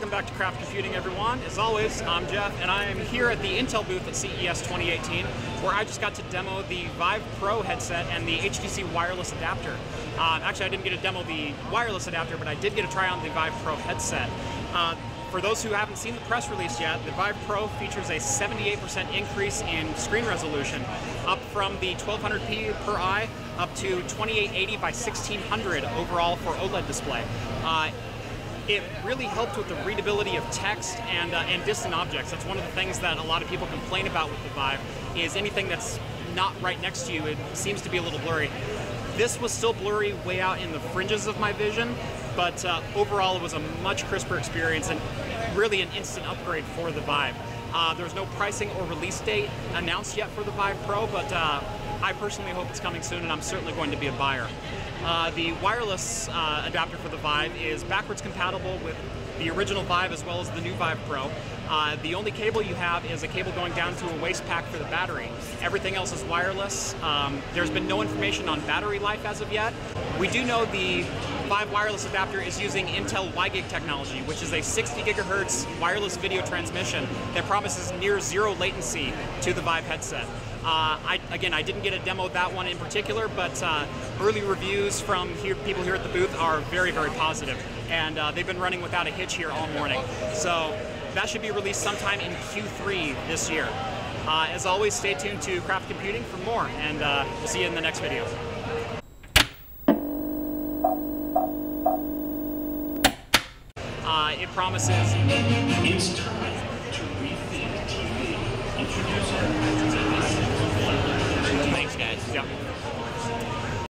Welcome back to Craft Computing, everyone. As always, I'm Jeff, and I am here at the Intel booth at CES 2018, where I just got to demo the Vive Pro headset and the HTC wireless adapter. Uh, actually, I didn't get to demo the wireless adapter, but I did get to try on the Vive Pro headset. Uh, for those who haven't seen the press release yet, the Vive Pro features a 78% increase in screen resolution, up from the 1200p per eye up to 2880 by 1600 overall for OLED display. Uh, it really helped with the readability of text and, uh, and distant objects. That's one of the things that a lot of people complain about with the Vive, is anything that's not right next to you, it seems to be a little blurry. This was still blurry way out in the fringes of my vision, but uh, overall it was a much crisper experience and really an instant upgrade for the Vive. Uh, there's no pricing or release date announced yet for the Vive Pro, but uh, I personally hope it's coming soon and I'm certainly going to be a buyer. Uh, the wireless uh, adapter for the Vive is backwards compatible with the original Vive as well as the new Vive Pro. Uh, the only cable you have is a cable going down to a waist pack for the battery. Everything else is wireless. Um, there's been no information on battery life as of yet. We do know the Vive wireless adapter is using Intel WiGig technology, which is a 60 gigahertz wireless video transmission that promises near zero latency to the Vive headset. Uh, I, again, I didn't get a demo of that one in particular, but uh, early reviews from here, people here at the booth are very, very positive, and uh, they've been running without a hitch here all morning. So that should be released sometime in Q3 this year. Uh, as always, stay tuned to Craft Computing for more, and uh, we'll see you in the next video. Uh, it promises